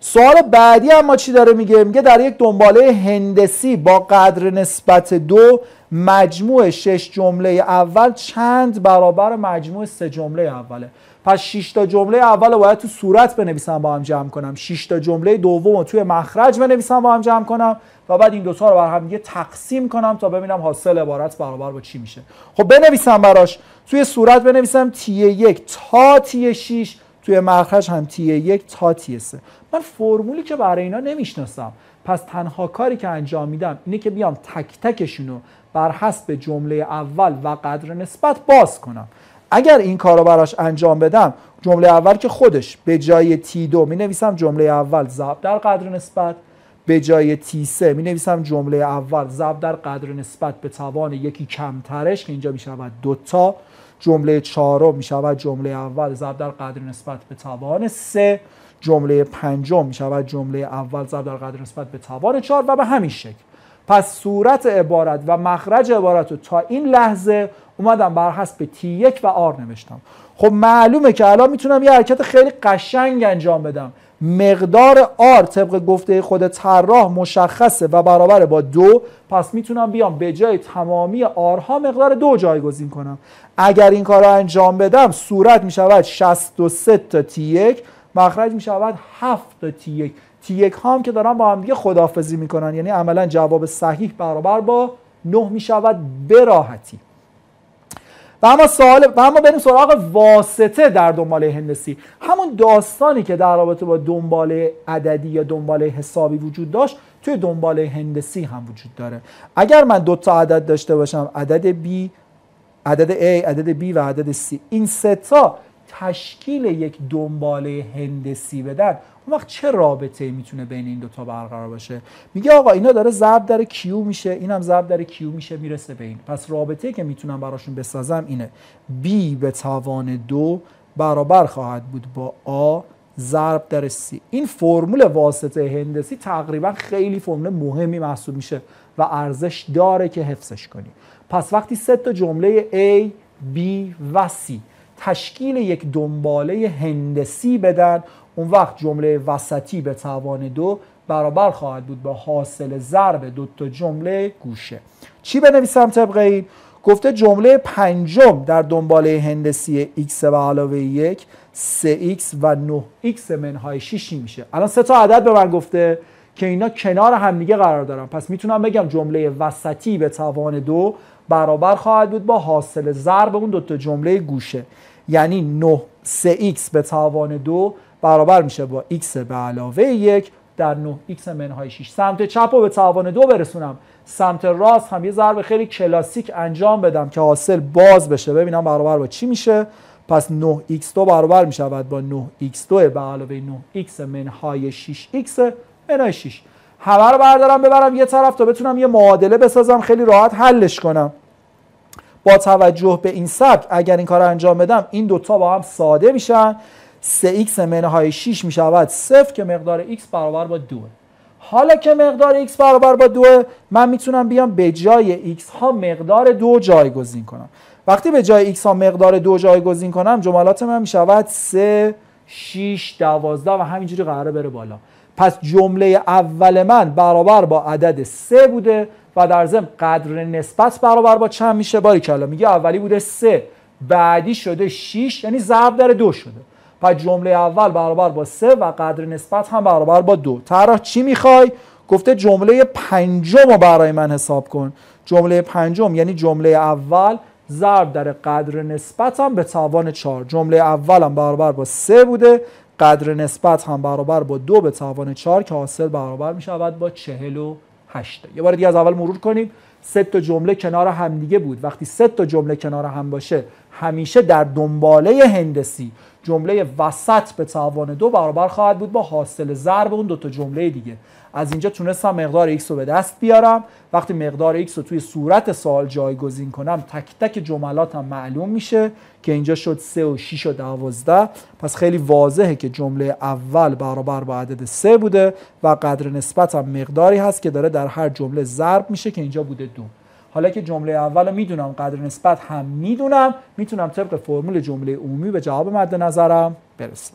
[SPEAKER 1] سوال بعدی اما چی داره میگه؟ میگه در یک دنباله هندسی با قدر نسبت دو مجموع شش جمله اول چند برابر مجموع سه جمله اوله؟ پس 6 تا جمله اول رو باید تو صورت بنویسم با هم جمع کنم. 6 تا جمله دوم رو توی مخرج بنویسم با هم جمع کنم. و بعد این دوتا رو بر هم دیگه تقسیم کنم تا ببینم حاصل عبارت برابر با چی میشه. خب بنویسم براش. توی صورت بنویسم تی یک تا تی 6 توی مخرج هم تی یک تا تی 3 من فرمولی که برای اینا نمی‌شناسم. پس تنها کاری که انجام میدم اینه که بیام تک تکشونو بر حسب جمله اول و قدر نسبت باز کنم. اگر این کار رو براش انجام بدم جمله اول که خودش به جای تی دو می نویسم جمله اول ضرب در قدر نسبت. به جای تی سه می نویسم جمله اول ضرب در قدر نسبت. به توان یکی کمترش که اینجا می شود دوتا جمله چهارم می شود جمله اول ضرب در قدر نسبت به توان سه جمله پنجم می شود جمله اول ضرب در قدر نسبت به توان چهار و به همین شکل. پس صورت عبارت و مخرج عبارت رو تا این لحظه اومدم بر حسب تی یک و آر نوشتم. خب معلومه که الان می‌تونم یه حرکت خیلی قشنگ انجام بدم. مقدار آر طبق گفته خود طراح مشخصه و برابر با دو پس می‌تونم بیام به جای تمامی آرها مقدار دو جایگزین کنم. اگر این کار رو انجام بدم صورت می‌شود 63 تا تی یک مخرج می‌شود 7 تا تی یک. تی یک هم که دارن با هم دیگه خدافزی می‌کنن یعنی عملا جواب صحیح برابر با 9 می‌شود به و اما سوال و اما بریم سراغ واسطه در دنباله هندسی. همون داستانی که در رابطه با دنباله عددی یا دنباله حسابی وجود داشت توی دنباله هندسی هم وجود داره. اگر من دو تا عدد داشته باشم عدد B عدد A عدد B و عدد C این سه تا تشکیل یک دنباله هندسی بدن اون وقت چه رابطه می‌تونه بین این دوتا برقرار باشه؟ میگه آقا اینا داره ضرب در کیو میشه اینم ضرب در کیو میشه می‌رسه به این. پس رابطه که می‌تونم براشون بسازم اینه. B به توان دو برابر خواهد بود با آ ضرب در سی این فرمول واسطه هندسی تقریبا خیلی فرمول مهمی محسوب میشه و ارزش داره که حفظش کنی. پس وقتی سه تا جمله A, B و C تشکیل یک دنباله هندسی بدن. اون وقت جمله وسطی به توان دو برابر خواهد بود با حاصل ضرب دو تا جمله گوشه. چی بنویسم طبق این؟ گفته جمله پنجم در دنباله هندسی x به علاوه یک 3x و 9x منهای 6 میشه. الان سه تا عدد به من گفته که اینا کنار همدیگه قرار دارن. پس می‌تونم بگم جمله وسطی به توان دو برابر خواهد بود با حاصل ضرب اون دو تا جمله گوشه. یعنی 9 3x به توان دو برابر میشه با x به علاوه یک. در 9x منهای 6 سمت چپ رو به توان دو برسونم. سمت راست هم یه ضرب خیلی کلاسیک انجام بدم که حاصل باز بشه. ببینم برابر با چی میشه. پس 9x2 برابر میشه با 9x2 به علاوه 9x منهای 6x منهای 6 همه رو بردارم ببرم یه طرف تا بتونم یه معادله بسازم خیلی راحت حلش کنم. با توجه به این سبک اگر این کار رو انجام بدم این دوتا با هم ساده میشن. 3x منهای 6 می شود 0 که مقدار x برابر با 2 حالا که مقدار x برابر با 2 من می‌تونم بیام به جای x ها مقدار 2 جایگزین کنم. وقتی به جای x ها مقدار 2 جایگزین کنم جملات من می شود 3 6 12 و همینجوری قراره بره بالا. پس جمله اول من برابر با عدد 3 بوده و در ضمن قدر نسبت برابر با چند میشه؟ باری کلا میگه اولی بوده 3 بعدی شده 6 یعنی ضرب در 2 شده. پس جمله اول برابر با سه و قدر نسبت هم برابر با دو. طرح چی می‌خوای؟ گفته جمله پنجم رو برای من حساب کن. جمله پنجم یعنی جمله اول ضرب در قدر نسبت هم به توان چهار. جمله اول هم برابر با سه بوده قدر نسبت هم برابر با دو به توان چهار که حاصل برابر می شود با چهل و 8 یه بار دیگه از اول مرور کنیم. سه تا جمله کنار همدیگه بود. وقتی سه تا جمله کنار هم باشه همیشه در دنباله هندسی جمله وسط به توان دو برابر خواهد بود با حاصل ضرب اون دو تا جمله دیگه. از اینجا تونستم مقدار x رو به دست بیارم. وقتی مقدار x رو توی صورت سوال جایگزین کنم تک تک جملاتم معلوم میشه که اینجا شد 3 و 6 و 12 پس خیلی واضحه که جمله اول برابر با عدد 3 بوده و قدر نسبت هم مقداری هست که داره در هر جمله ضرب میشه که اینجا بوده دو. حالا که جمله اول رو می‌دونم قدر نسبت هم می‌دونم می‌تونم طبق فرمول جمله عمومی به جواب مد نظرم برسم.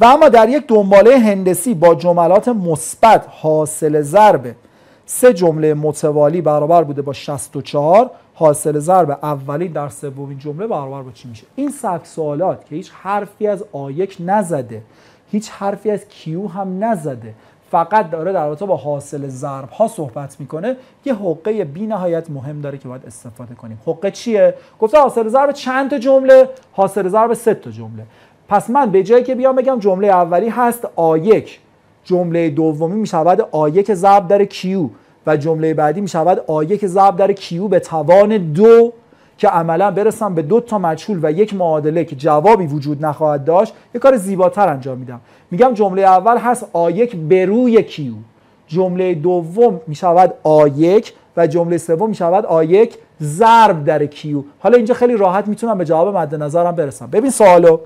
[SPEAKER 1] و اما در یک دنباله هندسی با جملات مثبت حاصل ضرب سه جمله متوالی برابر بوده با 64 حاصل ضرب اولی در سومین جمله برابر با چی میشه؟ این سبک سوالات که هیچ حرفی از آیک نزده هیچ حرفی از کیو هم نزده فقط داره در رابطه با حاصل ضرب ها صحبت می‌کنه یه حقه بی نهایت مهم داره که باید استفاده کنیم. حقه چیه؟ گفته حاصل ضرب چند تا جمله؟ حاصل ضرب سه تا جمله. پس من به جایی که بیام بگم جمله اولی هست آ1 جمله دومی می‌شود آ1 ضرب در q و جمله بعدی می‌شود آ1 ضرب در q به توان دو که عملا برسم به دو تا مجهول و یک معادله که جوابی وجود نخواهد داشت یه کار زیباتر انجام میدم. میگم جمله اول هست آ1 به روی q. جمله دوم می‌شود آ1 و جمله سوم می‌شود آ1 ضرب در q. حالا اینجا خیلی راحت می‌تونم به جواب مد نظرم برسم. ببین سوالو.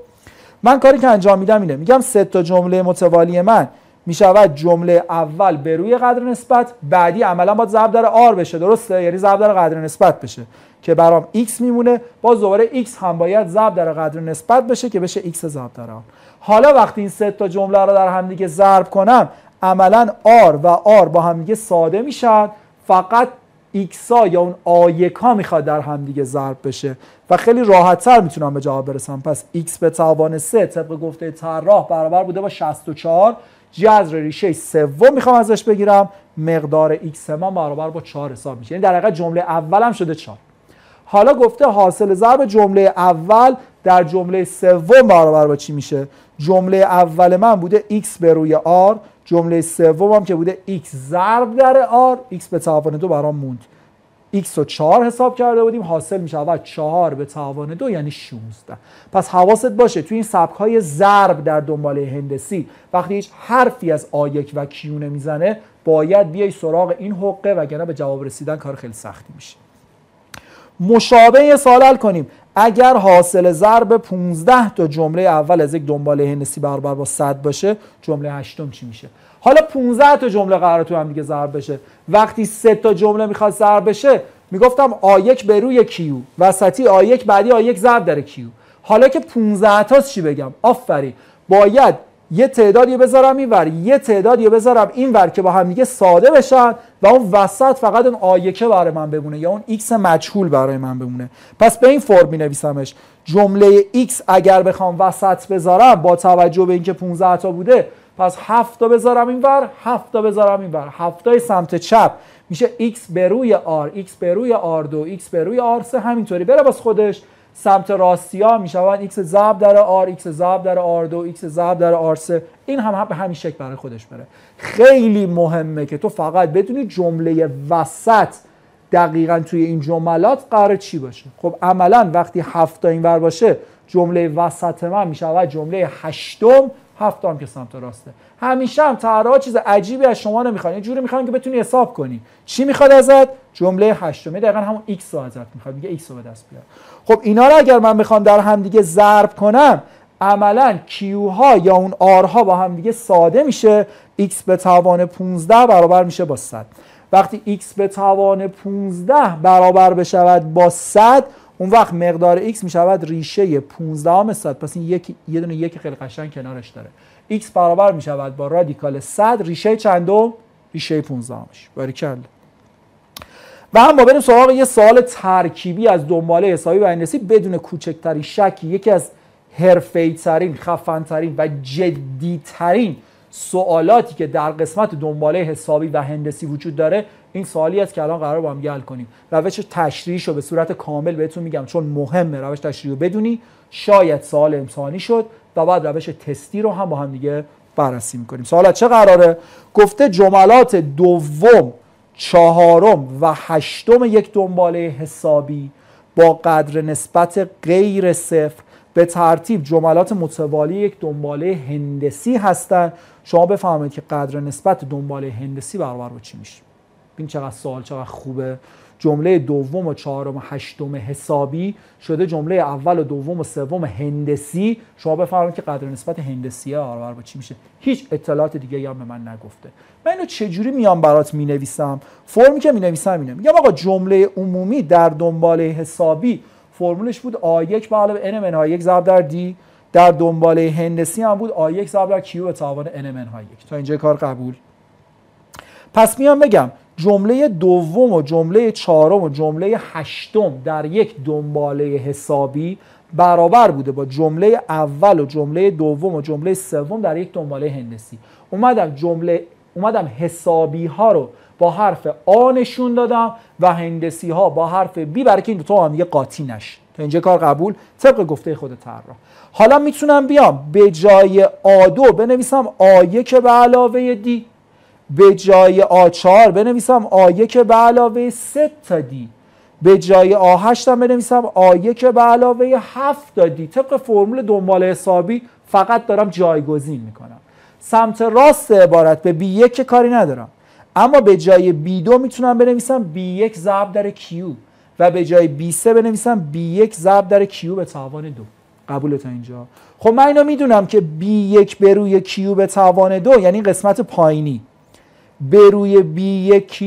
[SPEAKER 1] من کاری که انجام میدم اینه. میگم سه تا جمله متوالی من. می‌شود جمله اول به روی قدر نسبت بعدی عملا باید ضرب در آر بشه. درسته؟ یعنی ضرب در قدر نسبت بشه. که برام x میمونه باز دوباره x هم باید ضرب در قدر نسبت بشه که بشه x ضرب در آر. حالا وقتی این سه تا جمله رو در همدیگه ضرب کنم عملا آر و آر با همدیگه ساده میشن. فقط ها یا اون آیکا می‌خواد در همدیگه ضرب بشه و خیلی راحتتر می‌تونم به جواب برسم. پس x به توان 3 طبق گفته طراح برابر بوده با 64 جذر ریشه سوم می‌خوام ازش بگیرم. مقدار x من برابر با 4 حساب میشه. یعنی در حقیقت جمله اولم شده 4 حالا گفته حاصل ضرب جمله اول در جمله سوم برابر با چی میشه؟ جمله اول من بوده x به روی r. جمله سوم که بوده x ضرب در r x به توان دو برام موند. X رو 4 حساب کرده بودیم حاصل میشه اول 4 به توان دو یعنی 16 پس حواست باشه توی این سبک های ضرب در دنباله هندسی وقتی هیچ حرفی از آیک و کیو نمی‌زنه باید بیای سراغ این حقه وگرنه به جواب رسیدن کار خیلی سختی میشه. مشابه سوال کنیم. اگر حاصل ضرب 15 تا جمله اول از یک دنباله هندسی برابر با 100 باشه جمله هشتم چی میشه؟ حالا 15 تا جمله قرار تو هم دیگه ضرب بشه. وقتی 3 تا جمله می‌خواد ضرب بشه می‌گفتم آ1 به روی کیو. وسطی آ1 بعدی آ1 ضرب در کیو. حالا که 15 تاست چی بگم؟ آفرین. باید یه تعدادی بذارم این ور یه تعدادی بذارم این ور که با هم دیگه ساده بشن و اون وسط فقط اون آیکه برای من بمونه یا اون x مجهول برای من بمونه. پس به این فرم می نویسمش جمله x اگر بخوام وسط بذارم با توجه به اینکه 15 تا بوده پس 7 تا بذارم این ور 7 تا بذارم این ور. 7 تای سمت چپ. میشه x به روی r x به روی r2 x به روی r3 همینطوری. بره باز خودش. سمت راستی ها می شوند x ضرب در r x ضرب در r2 x ضرب در r3 این هم به همین شکل برای خودش بره. خیلی مهمه که تو فقط بدونی جمله وسط دقیقا توی این جملات قرار چی باشه. خب عملا وقتی هفت تا این ور باشه جمله وسط من می شود جمله هشتم هفتم که سمت راسته. همیشه هم طراح چیز عجیبی از شما نمی‌خواد یه جوری می‌خوان که بتونی حساب کنی. چی می‌خواد ازت؟ جمله هشتم دقیقا همون x رو ازت می‌خواد. میگه x رو به دست بیار. خب اینا رو اگر من بخوام در هم دیگه ضرب کنم عملا کیو ها یا اون آر ها با هم دیگه ساده میشه. X به توان 15 برابر میشه با 100 وقتی x به توان 15 برابر بشود با 100 اون وقت مقدار x می‌شود ریشه 15 هم 100 پس این یک یه دونه یک خیلی قشنگ کنارش داره. X برابر می‌شود با رادیکال 100 ریشه چندم؟ ریشه 15 همش باریکلا و هم با بریم سراغ یه سوال ترکیبی از دنباله حسابی و هندسی بدون کوچکتری شکی یکی از حرفه‌ای ترین خفنترین و جدیترین سوالاتی که در قسمت دنباله حسابی و هندسی وجود داره این سوالی است که الان قرار با هم گل کنیم. روش تشریحش رو به صورت کامل بهتون میگم چون مهمه روش تشریح رو بدونی. شاید سوال امتحانی شد و بعد روش تستی رو هم با هم دیگه بررسی می‌کنیم. سوال چه قراره؟ گفته جملات دوم چهارم و هشتم یک دنباله حسابی با قدر نسبت غیر صفر به ترتیب جملات متوالی یک دنباله هندسی هستند شما بفهمید که قدر نسبت دنباله هندسی برابر با چی میشه؟ این چقدر سوال چقدر خوبه. جمله دوم و چهارم و هشتم حسابی شده. جمله اول و دوم و سوم هندسی. شما بفرمایید که قدر نسبت هندسی برابر با چی میشه؟ هیچ اطلاعات دیگه هم به من نگفته. من اینو چجوری میام برات می‌نویسم؟ فرمی که می‌نویسم اینه. میگم آقا جمله عمومی در دنباله حسابی فرمولش بود آ1 به علاوه n منهای 1 ضرب در دی در دنباله هندسی هم بود آ1 ضرب در کیو به توان n منهای 1 تا اینجا کار قبول. پس میام بگم جمله دوم و جمله چهارم و جمله هشتم در یک دنباله حسابی برابر بوده با جمله اول و جمله دوم و جمله سوم در یک دنباله هندسی. اومدم جمله اومدم حسابی ها رو با حرف آ نشون دادم و هندسی ها با حرف بی برای که این دو هم یه قاطی نشه تا اینجا کار قبول طبق گفته خود طراح. حالا می‌تونم بیام به جای آ2 بنویسم آ1 به علاوه دی. به جای آ4 بنویسم آ1 به علاوه 3 تا دی به جای آ8 هم بنویسم آ1 به علاوه 7 تا دی طبق فرمول دنبال حسابی فقط دارم جایگزین می‌کنم. سمت راست عبارت به B1 که کاری ندارم. اما به جای B2 می‌تونم بنویسم B1 ضرب در Q و به جای B3 بنویسم B1 ضرب در Q به توان 2 قبول تا اینجا. خب من اینو می‌دونم که B1 به روی Q به توان 2 یعنی قسمت پایینی. به روی B1Q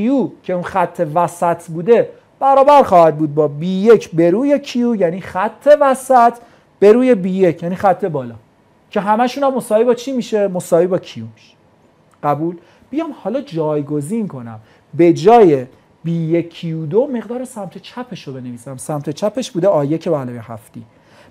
[SPEAKER 1] که اون خط وسط بوده برابر خواهد بود با B1 به روی Q یعنی خط وسط به روی B1 یعنی خط بالا. که همشون هم مساوی با چی میشه؟ مساوی با Q میشه. قبول؟ بیام حالا جایگزین کنم. به جای B1Q2 مقدار سمت چپش رو بنویسم. سمت چپش بوده آیه به علاوه هفتی.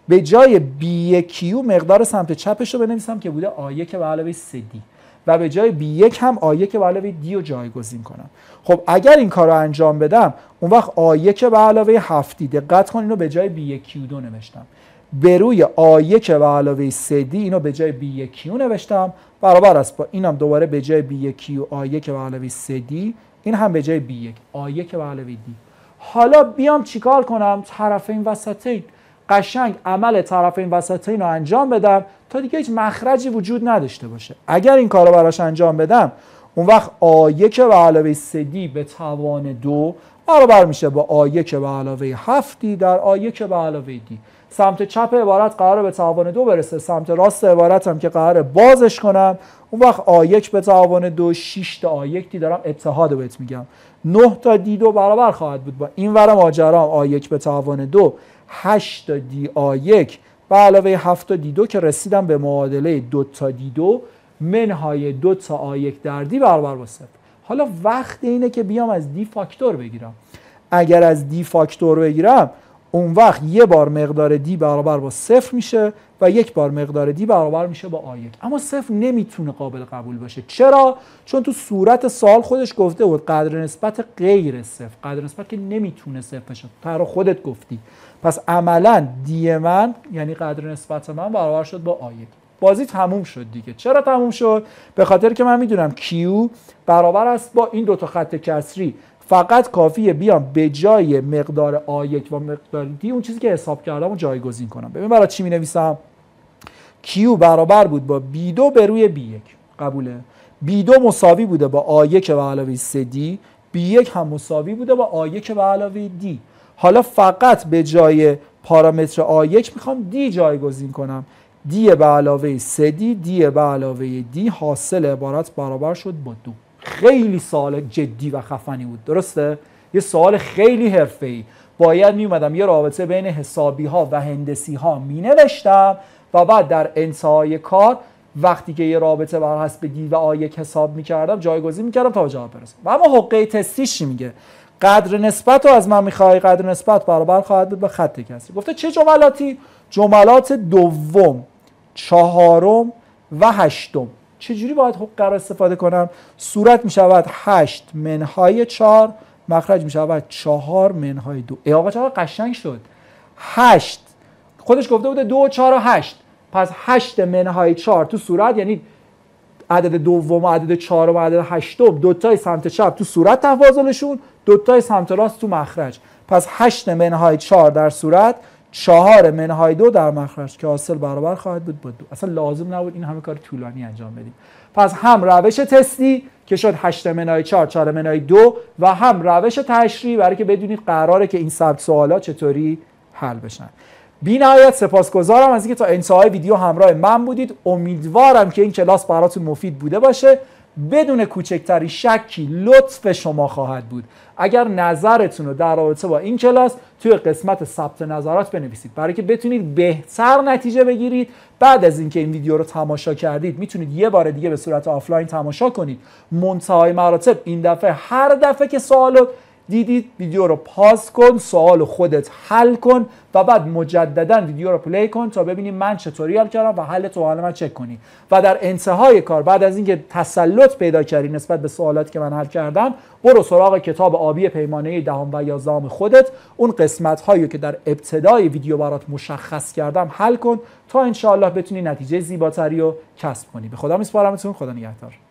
[SPEAKER 1] به جای B1Q مقدار سمت چپش رو بنویسم که بوده آیه به علاوه 3D و به جای B1 هم آیه که به علاوه دی رو جایگزین کنم. خب اگر این کار رو انجام بدم اون وقت آیه که به علاوه هفتی. دقت کن اینو به جای B1 Q2 نوشتم. به روی آیه که به علاوه 3D اینو به جای B1 Q نوشتم. برابر است با اینم دوباره به جای B1 Q آیه که به علاوه 3D این هم به جای B1 آیه که به علاوه دی. حالا بیام چیکار کنم؟ طرفین وسطین قشنگ عمل طرفین وسطین رو انجام بدم. دیگه هیچ مخرجی وجود نداشته باشه. اگر این کار رو براش انجام بدم اون وقت آیه به علاوه سدی به توان دو برابر میشه با آیه که به علاوه هفتی در آیه که به علاوه دی. سمت چپ عبارت قرار به توان دو برسه. سمت راست عبارت هم که قرار بازش کنم. اون وقت آیک به توان دو 6 تا آیک دی دارم اتحاد بهت میگم. 9 تا دی دو برابر خواهد بود. با این ور ماجرا آیک به توان دو 8 تا دی آیک به علاوه 7 تا دی دو که رسیدم به معادله 2 تا دی دو منهای 2 تا آیک در دی برابر با صفر حالا وقت اینه که بیام از دی فاکتور بگیرم. اگر از دی فاکتور بگیرم اون وقت یه بار مقدار دی برابر با صفر میشه و یک بار مقدار دی برابر میشه با آیک اما صفر نمی‌تونه قابل قبول باشه. چرا؟ چون تو صورت سال خودش گفته بود قدر نسبت غیر صفر. قدر نسبت که نمی‌تونه صفر بشه. تو خودت گفتی. پس عملا دی من یعنی قدر نسبت من برابر شد با آیک بازی تموم شد دیگه. چرا تموم شد؟ به خاطر که من می‌دونم کیو برابر است با این دوتا خط کسری. فقط کافیه بیام به جای مقدار آ یک و مقدار d اون چیزی که حساب کردم رو جایگزین کنم. ببین برای چی می نویسم q برابر بود با b دو به روی b یک. قبوله. b دو مساوی بوده با آ یک به علاوه 3 d b یک هم مساوی بوده با آ یک به علاوه d حالا فقط به جای پارامتر آ یک می‌خوام d جایگزین کنم. d به علاوه 3 d d به علاوه d حاصل عبارت برابر شد با دو. خیلی سوال جدی و خفنی بود. درسته؟ یه سوال خیلی حرفه‌ای. باید می اومدم یه رابطه بین حسابی ها و هندسی ها می نوشتم و بعد در انتهای کار وقتی که یه رابطه بر حسب دی و آیک حساب می کردم جایگزین می کردم تا جواب برسم. و اما حقه تستیش میگه؟ قدر نسبت رو از من می‌خوای قدر نسبت برابر خواهد بود به خط کسی. گفته چه جملاتی؟ جملات دوم چهارم و هشتم. چجوری باید قرار استفاده کنم؟ صورت می شود 8 منهای 4 مخرج می شود 4 منهای 2 ای آقا چقدر قشنگ شد؟ 8 خودش گفته بوده 2 4 و 8 پس 8 منهای 4 تو صورت یعنی عدد دوم و عدد چهارم و عدد هشتم دوتای سمت چپ تو صورت تفاضلشون دوتای سمت راست تو مخرج. پس هشت منهای چهار در صورت چهار منهای دو در مخرج که حاصل برابر خواهد بود با دو. اصلا لازم نبود این همه کار طولانی انجام بدیم. پس هم روش تستی که شد 8 منهای 4 4 منهای 2 و هم روش تشریح برای که بدونید قراره که این سبک سوالا چطوری حل بشن. بی نهایت سپاسگزارم از اینکه تا انتهای ویدیو همراه من بودید. امیدوارم که این کلاس براتون مفید بوده باشه. بدون کوچکتری شکی لطف شما خواهد بود. اگر نظرتون رو در رابطه با این کلاس توی قسمت ثبت نظرات بنویسید. برای که بتونید بهتر نتیجه بگیرید. بعد از اینکه این ویدیو رو تماشا کردید می‌تونید یه بار دیگه به صورت آفلاین تماشا کنید. منتهای مراتب این دفعه هر دفعه که سوالو دیدید ویدیو رو pause کن سوال خودت حل کن و بعد مجددا ویدیو رو play کن تا ببینیم من چطوری حل کردم و حلتو با حل من چک کنی. و در انتهای کار بعد از اینکه تسلط پیدا کردی نسبت به سوالاتی که من حل کردم برو سراغ کتاب آبی پیمانه دهم و یازدهم خودت. اون قسمت هایی که در ابتدای ویدیو برات مشخص کردم حل کن تا انشاءالله بتونی نتیجه زیباتری رو کسب کنی. به خدا میسپارمتون. خدا نگهدار.